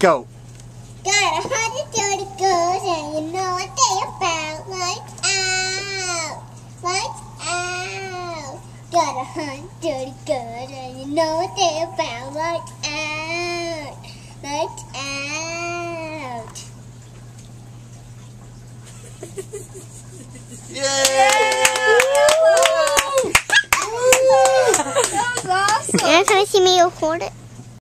Go. Got a hundred dirty girls and you know what they about. Lights out. Lights out. Got a hundred dirty girls and you know what they about. Lights out. Lights out. Yay! That was awesome. Can I see me record it?